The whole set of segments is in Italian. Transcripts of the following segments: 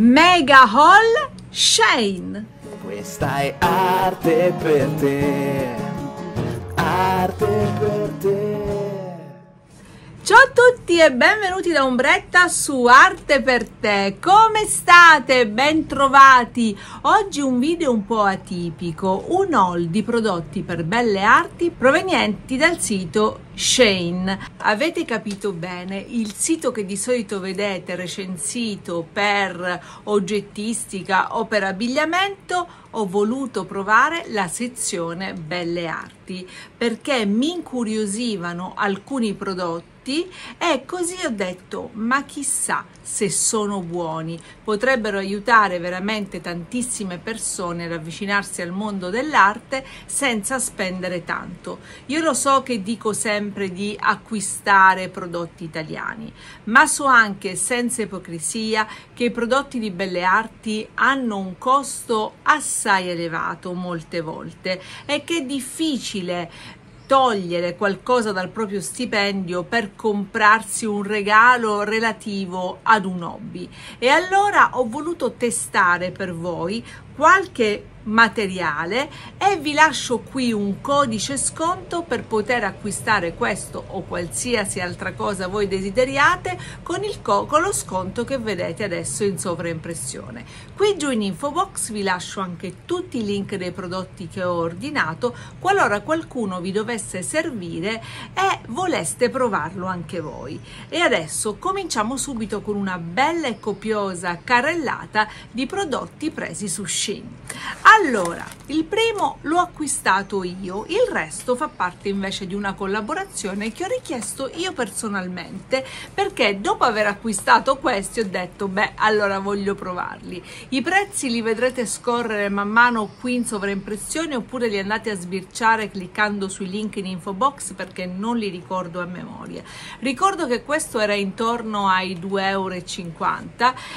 Mega Hall Shane. Questa è arte per te, arte per te. Ciao a tutti e benvenuti da Ombretta su Arte per te. Come state? Bentrovati. Oggi un video un po' atipico, un haul di prodotti per belle arti provenienti dal sito Shane. Avete capito bene, il sito che di solito vedete recensito per oggettistica o per abbigliamento, ho voluto provare la sezione belle arti perché mi incuriosivano alcuni prodotti e così ho detto ma chissà se sono buoni potrebbero aiutare veramente tantissime persone ad avvicinarsi al mondo dell'arte senza spendere tanto io lo so che dico sempre di acquistare prodotti italiani ma so anche senza ipocrisia che i prodotti di belle arti hanno un costo assai elevato molte volte e che è difficile togliere qualcosa dal proprio stipendio per comprarsi un regalo relativo ad un hobby. E allora ho voluto testare per voi qualche materiale e vi lascio qui un codice sconto per poter acquistare questo o qualsiasi altra cosa voi desideriate con, il co- con lo sconto che vedete adesso in sovraimpressione. Qui giù in info box vi lascio anche tutti i link dei prodotti che ho ordinato qualora qualcuno vi dovesse servire e voleste provarlo anche voi. E adesso cominciamo subito con una bella e copiosa carrellata di prodotti presi su Shein. Allora, il primo l'ho acquistato io, il resto fa parte invece di una collaborazione che ho richiesto io personalmente perché dopo aver acquistato questi ho detto beh allora voglio provarli. I prezzi li vedrete scorrere man mano qui in sovraimpressione oppure li andate a sbirciare cliccando sui link in info box perché non li ricordo a memoria. Ricordo che questo era intorno ai 2,50 euro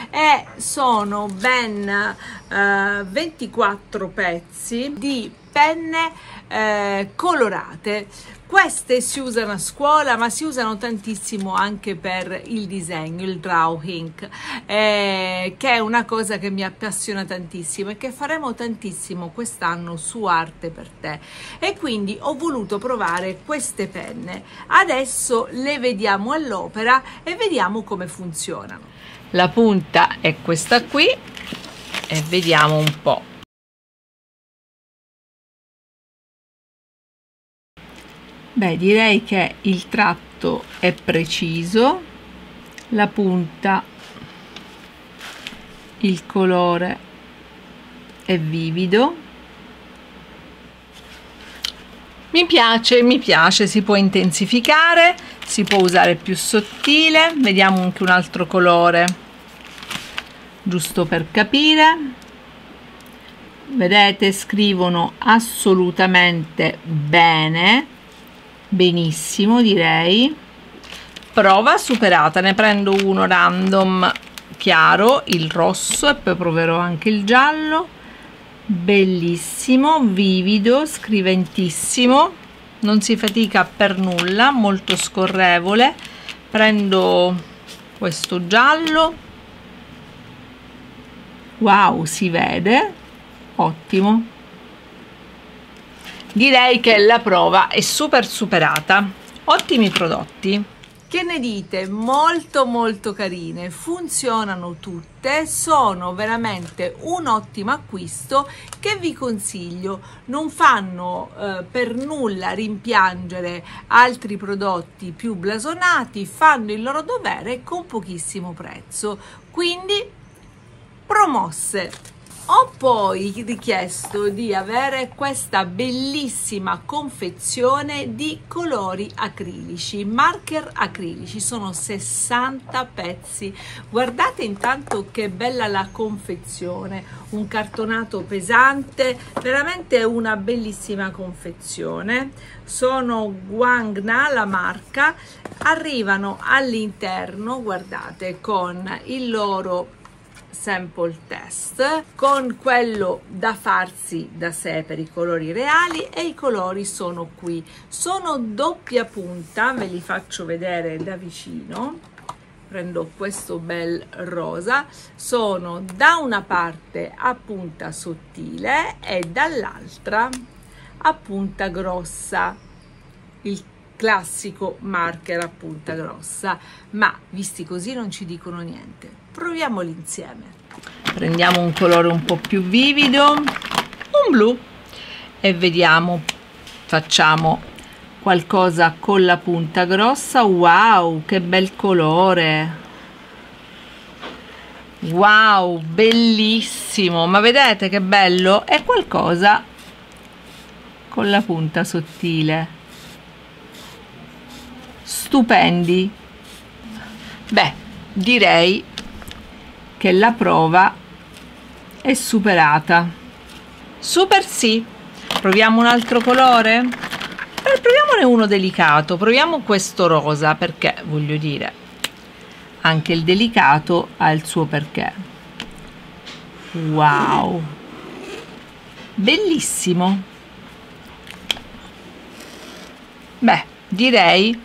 e sono ben eh, 24 quattro pezzi di penne eh, colorate. Queste si usano a scuola ma si usano tantissimo anche per il disegno il drawing eh, che è una cosa che mi appassiona tantissimo e che faremo tantissimo quest'anno su arte per te. E quindi ho voluto provare queste penne. Adesso le vediamo all'opera e vediamo come funzionano. La punta è questa qui e vediamo un po' Beh, direi che il tratto è preciso, la punta, il colore è vivido. Mi piace, mi piace, si può intensificare, si può usare più sottile, vediamo anche un altro colore, giusto per capire. Vedete, scrivono assolutamente bene benissimo direi. Prova superata ne prendo uno random chiaro il rosso e poi proverò anche il giallo. Bellissimo vivido scriventissimo. Non si fatica per nulla molto scorrevole. Prendo questo giallo. Wow si vede. Ottimo direi che la prova è super superata. Ottimi prodotti. Che ne dite? Molto molto carine. Funzionano tutte. Sono veramente un ottimo acquisto che vi consiglio. Non fanno eh, per nulla rimpiangere altri prodotti più blasonati. Fanno il loro dovere con pochissimo prezzo. Quindi promosse ho poi richiesto di avere questa bellissima confezione di colori acrilici, marker acrilici, sono 60 pezzi. Guardate intanto che bella la confezione, un cartonato pesante, veramente una bellissima confezione. Sono Guangna la marca, arrivano all'interno, guardate, con il loro sample test con quello da farsi da sé per i colori reali e i colori sono qui. Sono doppia punta ve li faccio vedere da vicino. Prendo questo bel rosa. Sono da una parte a punta sottile e dall'altra a punta grossa. Il classico marker a punta grossa. Ma visti così non ci dicono niente proviamoli insieme. Prendiamo un colore un po' più vivido un blu e vediamo facciamo qualcosa con la punta grossa. Wow che bel colore! Wow bellissimo! Ma vedete che bello? È qualcosa con la punta sottile. Stupendi. Beh direi che la prova è superata. Super sì. Proviamo un altro colore? Eh, proviamone uno delicato proviamo questo rosa perché voglio dire anche il delicato ha il suo perché. Wow. Bellissimo. Beh direi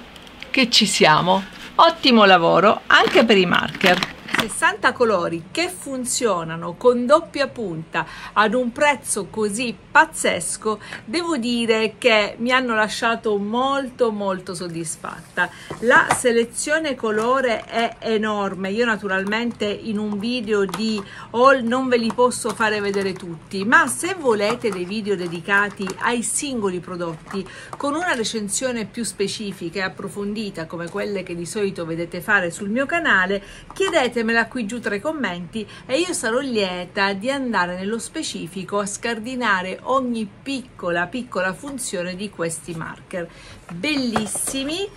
che ci siamo. Ottimo lavoro anche per i marker 60 colori che funzionano con doppia punta ad un prezzo così pazzesco, devo dire che mi hanno lasciato molto molto soddisfatta. La selezione colore è enorme. Io naturalmente in un video di haul non ve li posso fare vedere tutti, ma se volete dei video dedicati ai singoli prodotti con una recensione più specifica e approfondita come quelle che di solito vedete fare sul mio canale, chiedetemi scrivetemela qui giù tra i commenti e io sarò lieta di andare nello specifico a scardinare ogni piccola piccola funzione di questi marker. Bellissimi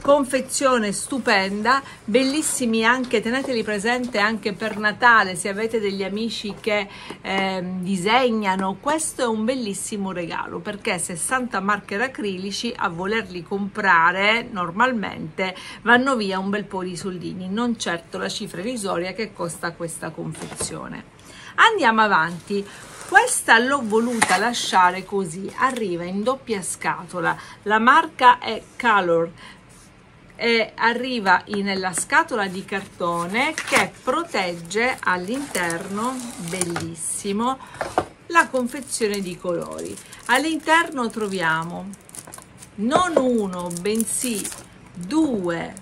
confezione stupenda bellissimi anche teneteli presente anche per Natale se avete degli amici che eh, disegnano questo è un bellissimo regalo perché 60 marker acrilici a volerli comprare normalmente vanno via un bel po' di soldini non certo la cifra irrisoria che costa questa confezione andiamo avanti. Questa l'ho voluta lasciare così. Arriva in doppia scatola. La marca è Color e arriva nella scatola di cartone che protegge all'interno bellissimo la confezione di colori. All'interno troviamo non uno bensì due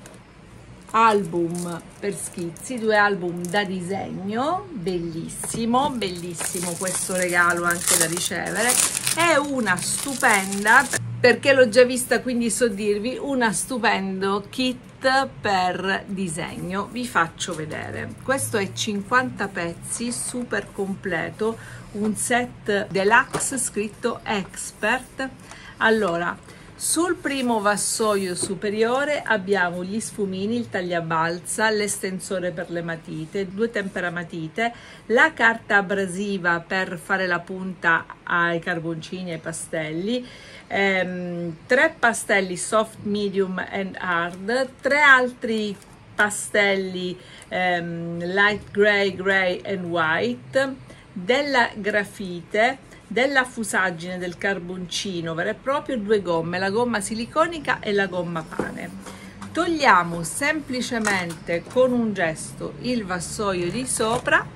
album per schizzi due album da disegno bellissimo bellissimo questo regalo anche da ricevere. È una stupenda perché l'ho già vista quindi so dirvi una stupendo kit per disegno. Vi faccio vedere. Questo è 50 pezzi super completo un set deluxe scritto expert. Allora sul primo vassoio superiore abbiamo gli sfumini, il tagliabalza, l'estensore per le matite, due temperamatite, la carta abrasiva per fare la punta ai carboncini e ai pastelli, ehm, tre pastelli soft, medium and hard, tre altri pastelli ehm, light gray, gray and white, della grafite, della fusaggine del carboncino vero e proprio due gomme la gomma siliconica e la gomma pane. Togliamo semplicemente con un gesto il vassoio di sopra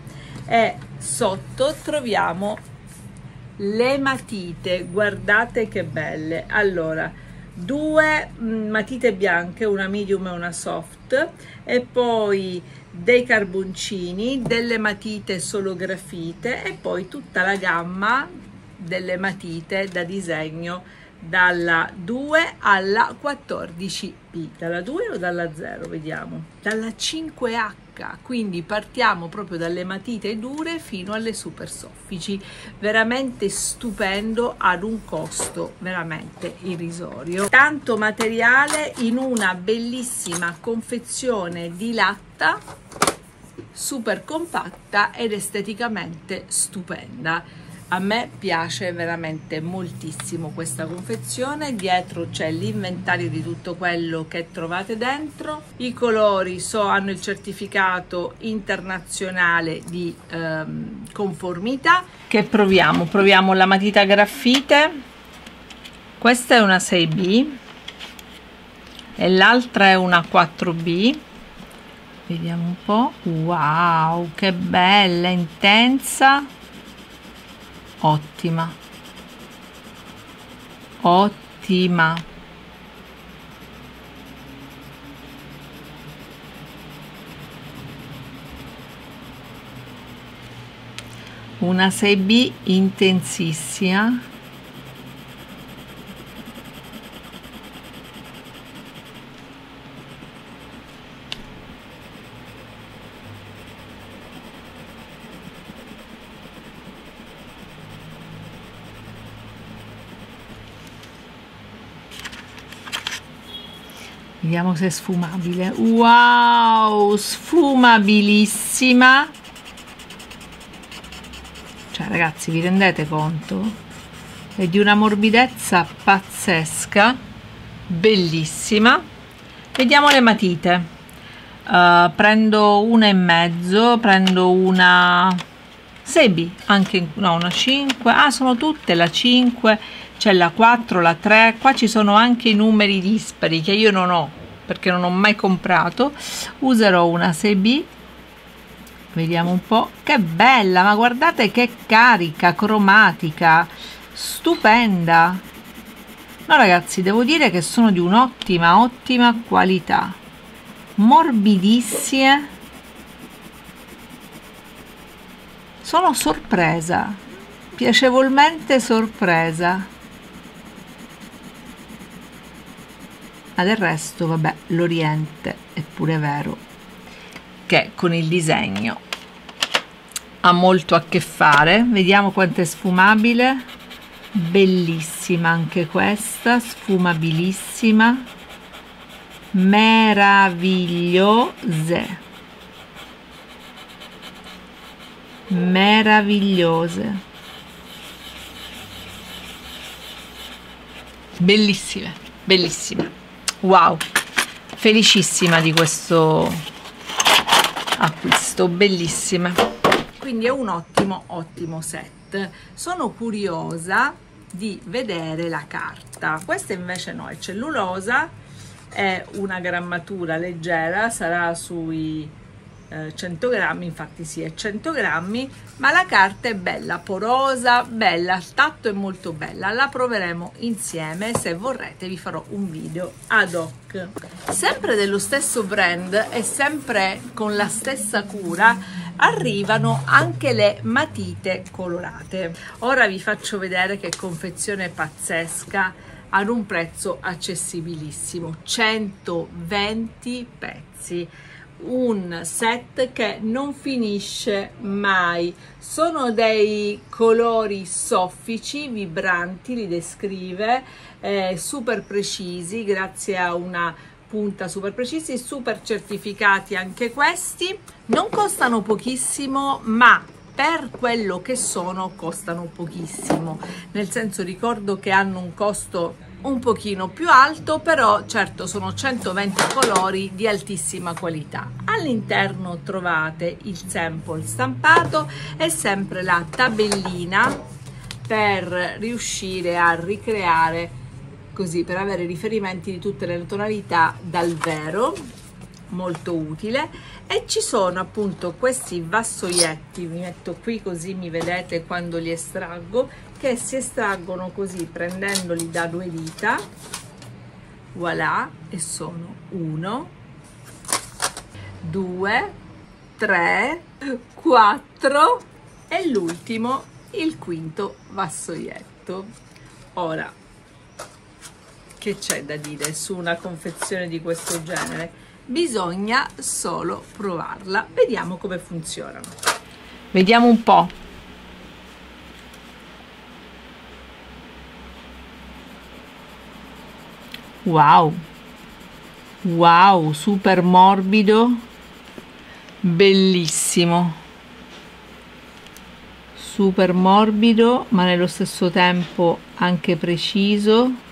e sotto troviamo le matite. Guardate che belle. Allora due mm, matite bianche una medium e una soft e poi dei carboncini, delle matite solo grafite e poi tutta la gamma delle matite da disegno dalla 2 alla 14P, dalla 2 o dalla 0, vediamo, dalla 5H, quindi partiamo proprio dalle matite dure fino alle super soffici, veramente stupendo ad un costo veramente irrisorio. Tanto materiale in una bellissima confezione di latta super compatta ed esteticamente stupenda a me piace veramente moltissimo questa confezione. Dietro c'è l'inventario di tutto quello che trovate dentro. I colori so, hanno il certificato internazionale di ehm, conformità. Che proviamo? Proviamo la matita graffite. Questa è una 6b e l'altra è una 4b vediamo un po' wow che bella intensa ottima. Ottima. Una 6B intensissima vediamo se è sfumabile. Wow sfumabilissima. Cioè ragazzi vi rendete conto? È di una morbidezza pazzesca bellissima. Vediamo le matite. Uh, prendo una e mezzo prendo una 6B anche no una 5 ah sono tutte la 5 c'è la 4 la 3 qua ci sono anche i numeri dispari che io non ho perché non ho mai comprato. Userò una 6B vediamo un po' che bella ma guardate che carica cromatica stupenda. No ragazzi devo dire che sono di un'ottima ottima qualità. Morbidissime. Sono sorpresa piacevolmente sorpresa ma del resto vabbè l'oriente è pure vero che con il disegno. Ha molto a che fare. Vediamo quanto è sfumabile. Bellissima anche questa sfumabilissima. Meravigliose. Meravigliose. Bellissime bellissime wow. Felicissima di questo acquisto bellissime quindi è un ottimo ottimo set. Sono curiosa di vedere la carta. Questa invece no è cellulosa è una grammatura leggera sarà sui 100 eh, grammi infatti sì è 100 grammi ma la carta è bella porosa bella al tatto è molto bella la proveremo insieme se vorrete vi farò un video ad hoc. Sempre dello stesso brand e sempre con la stessa cura arrivano anche le matite colorate. Ora vi faccio vedere che confezione pazzesca ad un prezzo accessibilissimo 120 pezzi un set che non finisce mai. Sono dei colori soffici vibranti li descrive eh, super precisi grazie a una punta super precisi super certificati anche questi. Non costano pochissimo ma per quello che sono costano pochissimo. Nel senso ricordo che hanno un costo un pochino più alto però certo sono 120 colori di altissima qualità. All'interno trovate il sample stampato e sempre la tabellina per riuscire a ricreare così per avere riferimenti di tutte le tonalità dal vero molto utile. E ci sono appunto questi vassoietti vi metto qui così mi vedete quando li estraggo che si estraggono così prendendoli da due dita voilà e sono uno due tre quattro e l'ultimo il quinto vassoietto. Ora che c'è da dire su una confezione di questo genere bisogna solo provarla. Vediamo come funzionano. Vediamo un po' wow. Wow super morbido. Bellissimo. Super morbido ma nello stesso tempo anche preciso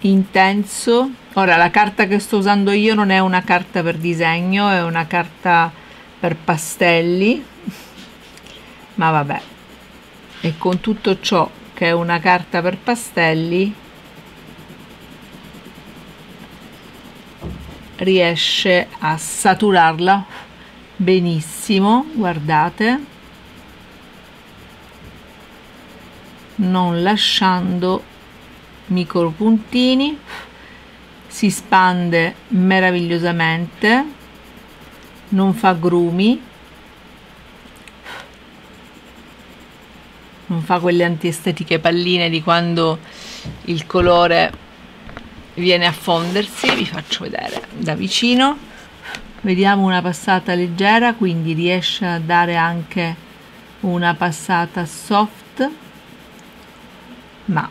intenso. Ora la carta che sto usando io non è una carta per disegno, è una carta per pastelli, ma vabbè. E con tutto ciò che è una carta per pastelli riesce a saturarla benissimo, guardate, non lasciando micropuntini si spande meravigliosamente non fa grumi non fa quelle antiestetiche palline di quando il colore viene a fondersi. Vi faccio vedere da vicino. Vediamo una passata leggera quindi riesce a dare anche una passata soft ma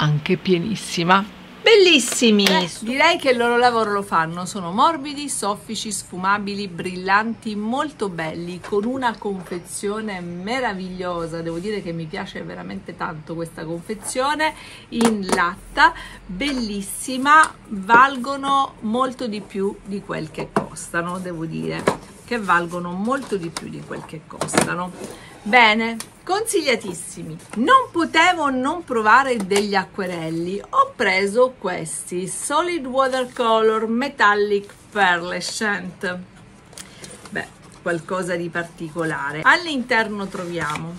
anche pienissima. Bellissimi! Beh, direi che il loro lavoro lo fanno, sono morbidi, soffici, sfumabili, brillanti, molto belli, con una confezione meravigliosa, devo dire che mi piace veramente tanto questa confezione, in latta, bellissima, valgono molto di più di quel che costano, devo dire, che valgono molto di più di quel che costano. Bene, consigliatissimi. Non potevo non provare degli acquerelli. Ho preso questi Solid Watercolor Metallic Pearlescent. Beh, qualcosa di particolare. All'interno troviamo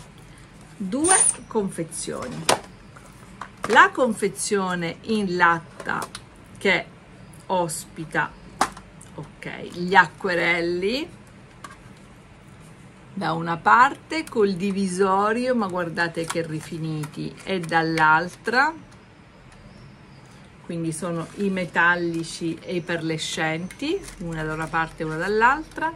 due confezioni. La confezione in latta che ospita ok, gli acquerelli da una parte col divisorio ma guardate che rifiniti e dall'altra quindi sono i metallici e i perlescenti una da una parte e una dall'altra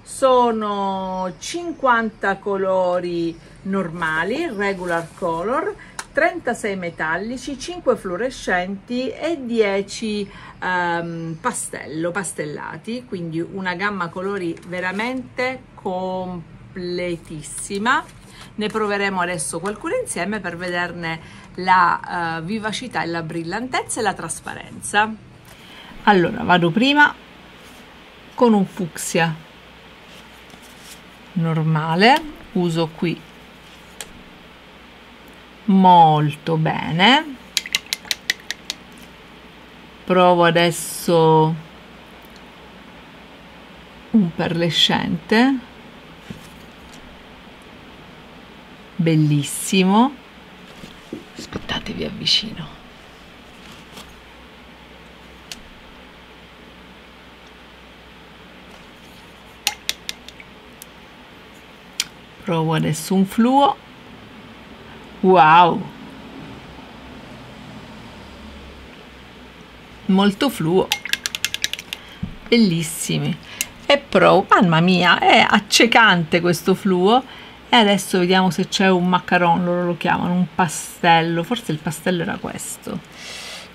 sono 50 colori normali regular color 36 metallici 5 fluorescenti e 10 um, ehm, pastello pastellati quindi una gamma colori veramente completissima. Ne proveremo adesso qualcuna insieme per vederne la uh, vivacità e la brillantezza e la trasparenza. Allora vado prima con un fucsia normale. Uso qui molto bene. Provo adesso un perlescente bellissimo. Aspettate vi avvicino provo adesso un fluo. Wow. Molto fluo. Bellissimi. E provo mamma mia è accecante questo fluo e adesso vediamo se c'è un macaron loro lo chiamano un pastello. Forse il pastello era questo.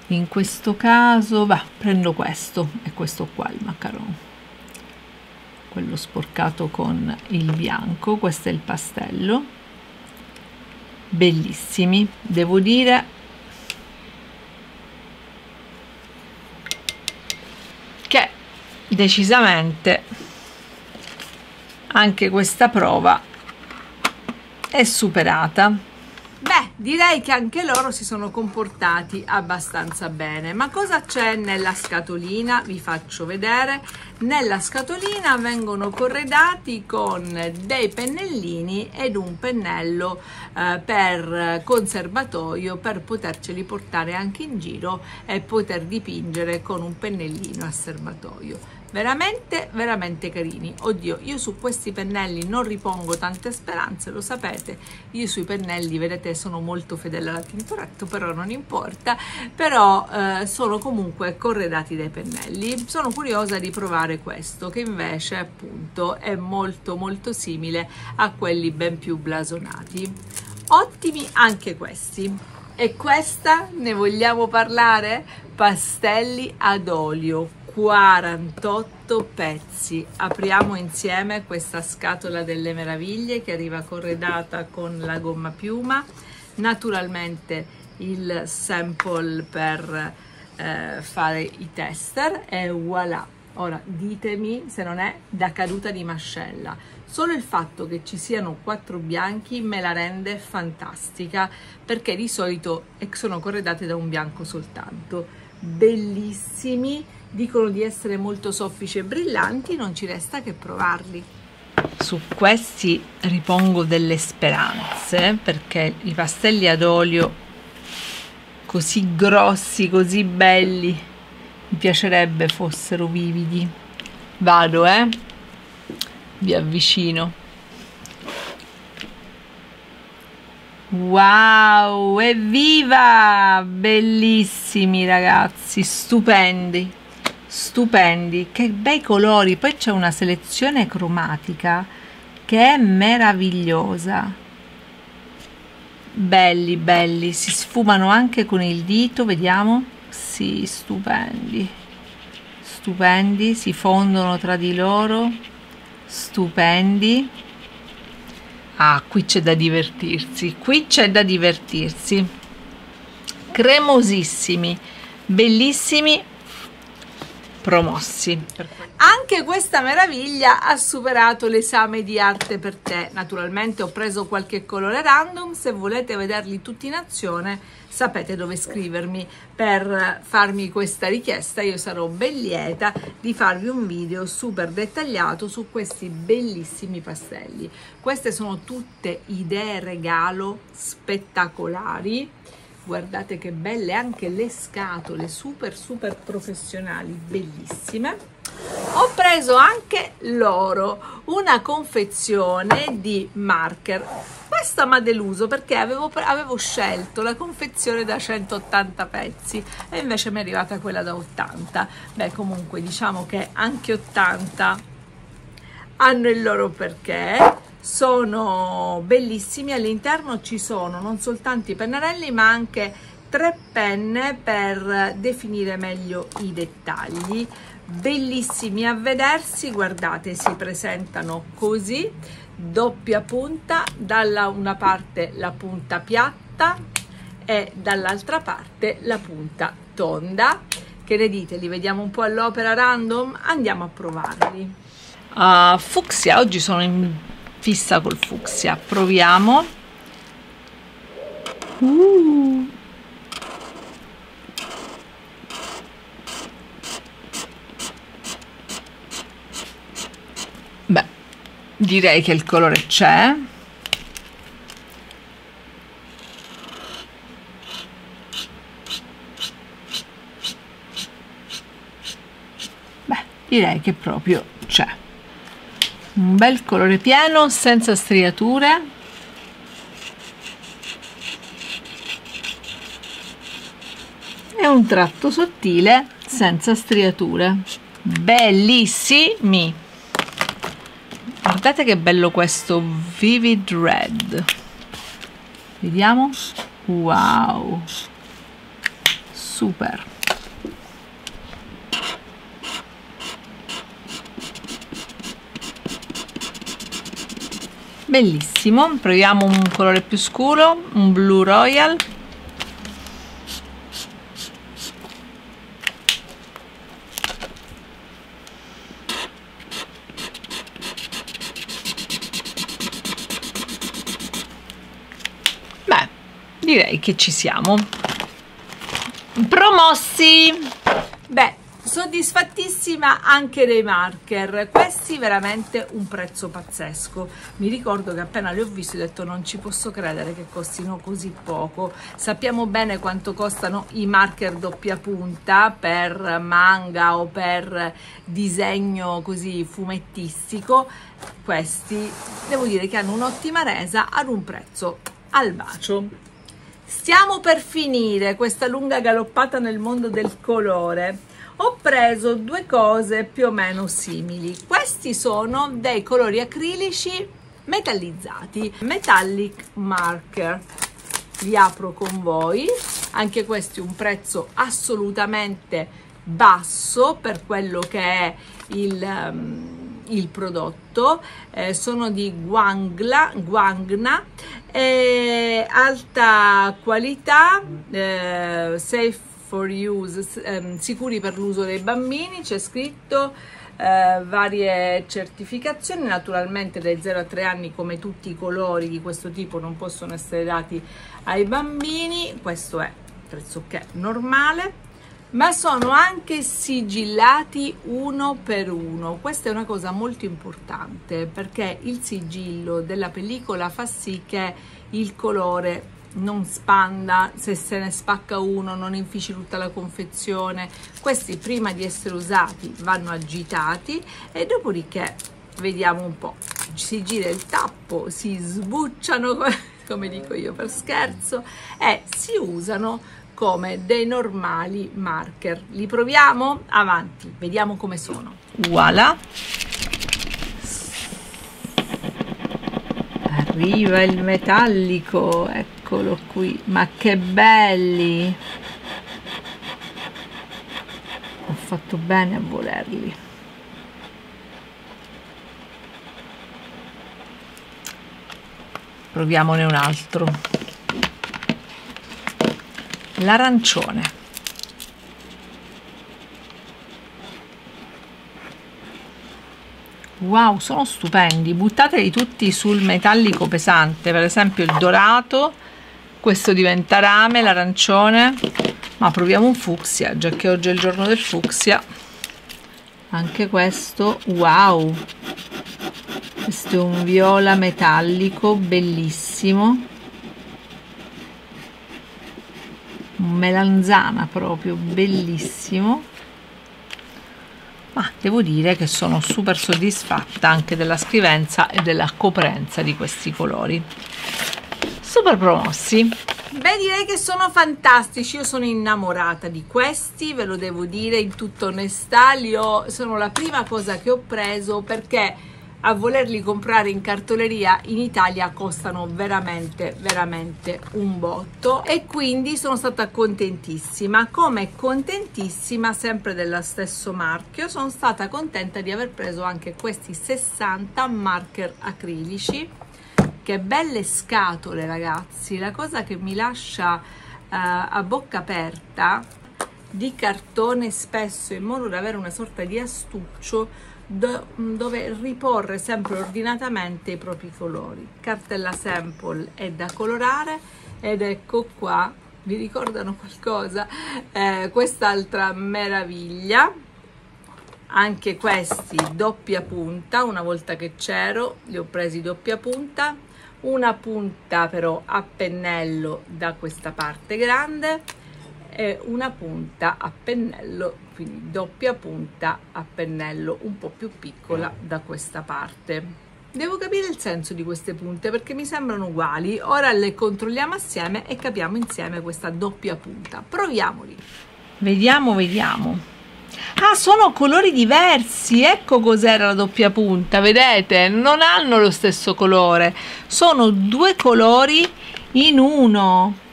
In questo caso va prendo questo. E questo qua il macaron. Quello sporcato con il bianco. Questo è il pastello. Bellissimi devo dire. Che decisamente anche questa prova è superata. Beh, direi che anche loro si sono comportati abbastanza bene. Ma cosa c'è nella scatolina? Vi faccio vedere. Nella scatolina vengono corredati con dei pennellini ed un pennello eh, per conservatoio per poterceli portare anche in giro e poter dipingere con un pennellino a serbatoio veramente veramente carini. Oddio io su questi pennelli non ripongo tante speranze lo sapete. Io sui pennelli vedete sono molto fedele alla tintoretto però non importa. Però eh, sono comunque corredati dai pennelli. Sono curiosa di provare questo che invece appunto è molto molto simile a quelli ben più blasonati. Ottimi anche questi. E questa ne vogliamo parlare? Pastelli ad olio 48 pezzi. Apriamo insieme questa scatola delle meraviglie che arriva corredata con la gomma piuma, naturalmente il sample per eh, fare i tester e voilà. Ora ditemi se non è da caduta di mascella. Solo il fatto che ci siano quattro bianchi me la rende fantastica perché di solito sono corredate da un bianco soltanto. Bellissimi dicono di essere molto soffici e brillanti, non ci resta che provarli. Su questi ripongo delle speranze perché i pastelli ad olio così grossi, così belli, mi piacerebbe fossero vividi. Vado, eh? Vi avvicino. Wow, evviva! Bellissimi ragazzi, stupendi, stupendi, che bei colori. Poi c'è una selezione cromatica che è meravigliosa. Belli, belli, si sfumano anche con il dito, vediamo. Sì, stupendi, stupendi, si fondono tra di loro, stupendi. Ah, qui c'è da divertirsi, qui c'è da divertirsi. Cremosissimi, bellissimi, promossi. Anche questa meraviglia ha superato l'esame di arte per te. Naturalmente ho preso qualche colore random, se volete vederli tutti in azione sapete dove scrivermi per farmi questa richiesta. Io sarò ben lieta di farvi un video super dettagliato su questi bellissimi pastelli. Queste sono tutte idee regalo spettacolari guardate che belle anche le scatole super super professionali bellissime. Ho preso anche l'oro una confezione di marker. Questa mi ha deluso perché avevo, avevo scelto la confezione da 180 pezzi e invece mi è arrivata quella da 80 beh comunque diciamo che anche 80 hanno il loro perché sono bellissimi. All'interno ci sono non soltanto i pennarelli ma anche tre penne per definire meglio i dettagli. Bellissimi a vedersi guardate si presentano così doppia punta dalla una parte la punta piatta e dall'altra parte la punta tonda. Che ne dite li vediamo un po' all'opera random? Andiamo a provarli uh, fucsia oggi sono in fissa col fucsia. Proviamo. Uh. beh direi che il colore c'è. Direi che proprio c'è un bel colore pieno senza striature. E un tratto sottile senza striature. Bellissimi! Guardate che bello questo vivid red. Vediamo? Wow! Super bellissimo. Proviamo un colore più scuro un blu royal. Beh direi che ci siamo. Promossi. Beh soddisfattissima anche dei marker. Questi veramente un prezzo pazzesco. Mi ricordo che appena li ho visti ho detto non ci posso credere che costino così poco. Sappiamo bene quanto costano i marker doppia punta per manga o per disegno così fumettistico. Questi devo dire che hanno un'ottima resa ad un prezzo al bacio. Stiamo per finire questa lunga galoppata nel mondo del colore ho preso due cose più o meno simili. Questi sono dei colori acrilici metallizzati metallic marker. Li apro con voi. Anche questi un prezzo assolutamente basso per quello che è il, um, il prodotto. Eh, sono di Guangla, Guangna. Eh, alta qualità eh, safe for use, ehm, sicuri per l'uso dei bambini, c'è scritto eh, varie certificazioni, naturalmente dai 0 a 3 anni come tutti i colori di questo tipo non possono essere dati ai bambini, questo è pressoché normale, ma sono anche sigillati uno per uno. Questa è una cosa molto importante perché il sigillo della pellicola fa sì che il colore non spanda, se se ne spacca uno non infici tutta la confezione. Questi prima di essere usati vanno agitati e dopodiché vediamo un po', si gira il tappo, si sbucciano come dico io per scherzo e si usano come dei normali marker. Li proviamo? Avanti, vediamo come sono. Voilà. Arriva il metallico, eccolo qui. Ma che belli! Ho fatto bene a volerli. Proviamone un altro l'arancione. Wow, sono stupendi, buttateli tutti sul metallico pesante, per esempio il dorato, questo diventa rame, l'arancione, ma proviamo un fucsia, già che oggi è il giorno del fucsia, anche questo, wow, questo è un viola metallico, bellissimo, un melanzana proprio bellissimo ma devo dire che sono super soddisfatta anche della scrivenza e della coprenza di questi colori. Super promossi. Beh, direi che sono fantastici, io sono innamorata di questi, ve lo devo dire in tutta onestà, li ho, sono la prima cosa che ho preso perché a volerli comprare in cartoleria in Italia costano veramente veramente un botto e quindi sono stata contentissima. Come contentissima sempre dello stesso marchio sono stata contenta di aver preso anche questi 60 marker acrilici. Che belle scatole ragazzi. La cosa che mi lascia uh, a bocca aperta di cartone spesso in modo da avere una sorta di astuccio do, dove riporre sempre ordinatamente i propri colori. Cartella sample è da colorare ed ecco qua, vi ricordano qualcosa? Eh, quest'altra meraviglia, anche questi doppia punta, una volta che c'ero li ho presi doppia punta, una punta però a pennello da questa parte grande e una punta a pennello quindi doppia punta a pennello un po' più piccola da questa parte. Devo capire il senso di queste punte perché mi sembrano uguali. Ora le controlliamo assieme e capiamo insieme questa doppia punta. Proviamoli. Vediamo vediamo. Ah sono colori diversi. Ecco cos'era la doppia punta vedete? Non hanno lo stesso colore. Sono due colori in uno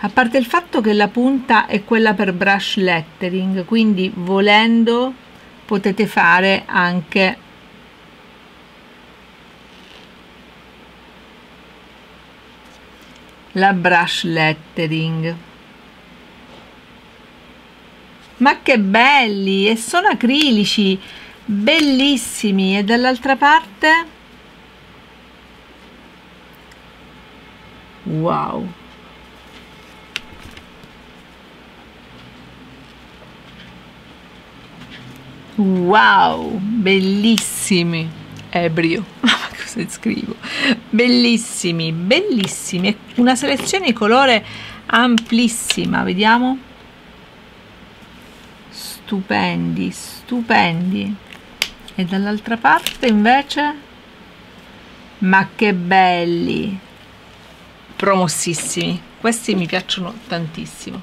a parte il fatto che la punta è quella per brush lettering quindi volendo potete fare anche la brush lettering. Ma che belli! E sono acrilici bellissimi! E dall'altra parte? Wow Wow, bellissimi. Ebrio. Cosa scrivo? Bellissimi, bellissimi. Una selezione di colore amplissima, vediamo. Stupendi, stupendi. E dall'altra parte invece ma che belli. Promossissimi. Questi mi piacciono tantissimo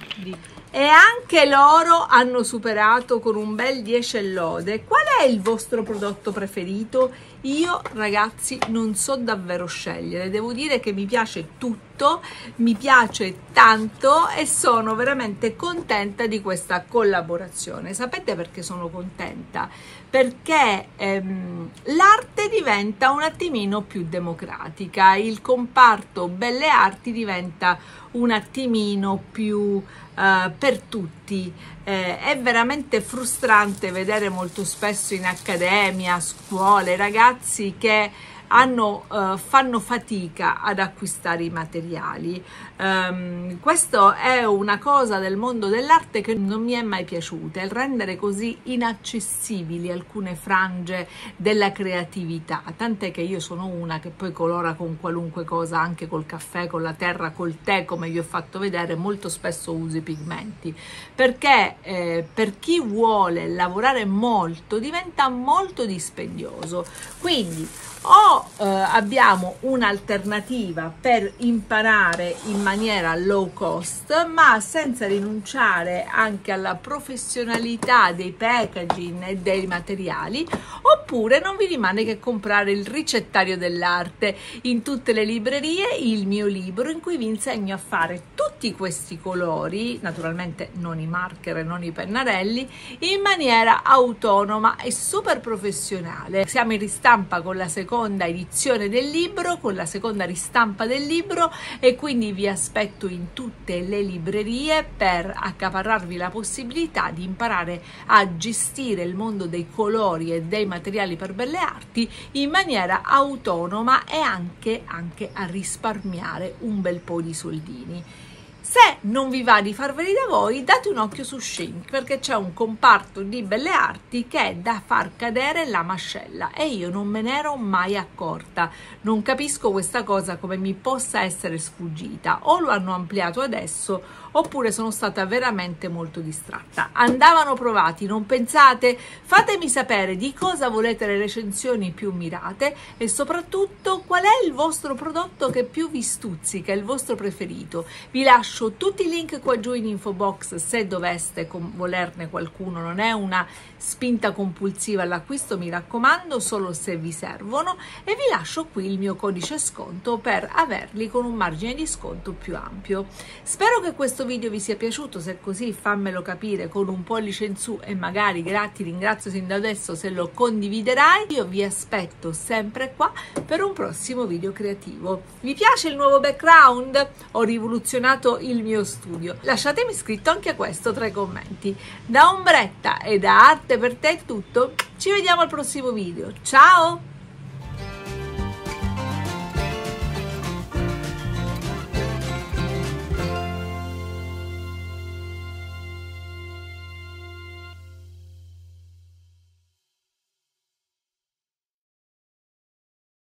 e anche loro hanno superato con un bel 10 lode. Qual è il vostro prodotto preferito? Io ragazzi non so davvero scegliere, devo dire che mi piace tutto, mi piace tanto e sono veramente contenta di questa collaborazione. Sapete perché sono contenta? Perché ehm, l'arte diventa un attimino più democratica, il comparto belle arti diventa un attimino più uh, per tutti. Eh, è veramente frustrante vedere molto spesso in accademia, a scuole, ragazzi che hanno, uh, fanno fatica ad acquistare i materiali. Um, questo è una cosa del mondo dell'arte che non mi è mai piaciuta, il rendere così inaccessibili alcune frange della creatività, tant'è che io sono una che poi colora con qualunque cosa, anche col caffè, con la terra, col tè, come vi ho fatto vedere, molto spesso uso i pigmenti, perché eh, per chi vuole lavorare molto diventa molto dispendioso. Quindi o eh, abbiamo un'alternativa per imparare in maniera low cost ma senza rinunciare anche alla professionalità dei packaging e dei materiali oppure non vi rimane che comprare il ricettario dell'arte. In tutte le librerie il mio libro in cui vi insegno a fare tutti questi colori naturalmente non i marker e non i pennarelli in maniera autonoma e super professionale siamo in ristampa con la seconda edizione del libro, con la seconda ristampa del libro e quindi vi aspetto in tutte le librerie per accaparrarvi la possibilità di imparare a gestire il mondo dei colori e dei materiali per belle arti in maniera autonoma e anche, anche a risparmiare un bel po' di soldini. Se non vi va di farveli da voi, date un occhio su Shink perché c'è un comparto di belle arti che è da far cadere la mascella e io non me ne ero mai accorta. Non capisco questa cosa come mi possa essere sfuggita. O lo hanno ampliato adesso oppure sono stata veramente molto distratta. Andavano provati, non pensate? Fatemi sapere di cosa volete le recensioni più mirate e soprattutto qual è il vostro prodotto che più vi stuzzica, il vostro preferito. Vi lascio tutti i link qua giù in info box se doveste volerne qualcuno, non è una spinta compulsiva all'acquisto, mi raccomando, solo se vi servono e vi lascio qui il mio codice sconto per averli con un margine di sconto più ampio. Spero che questo video vi sia piaciuto, se è così fammelo capire con un pollice in su e magari ti ringrazio sin da adesso se lo condividerai. Io vi aspetto sempre qua per un prossimo video creativo. Vi piace il nuovo background? Ho rivoluzionato il mio studio. Lasciatemi scritto anche questo tra i commenti. Da Ombretta e da Arte per te è tutto, ci vediamo al prossimo video. Ciao!